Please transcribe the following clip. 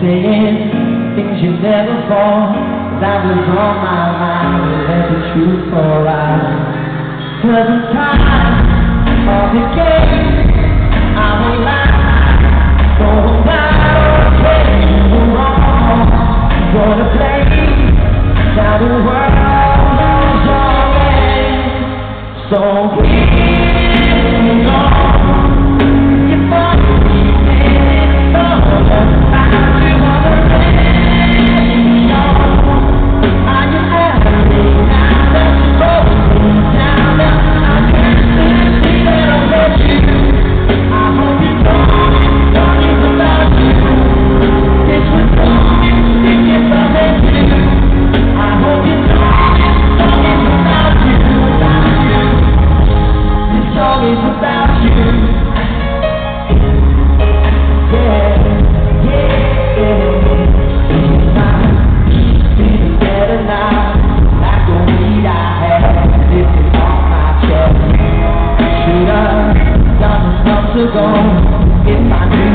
Saying things you never thought That was on my mind let the truth pour out Cause in time of the game, I will lie. For a while When you were wrong You're to blame Now the world knows your name. So we gone if I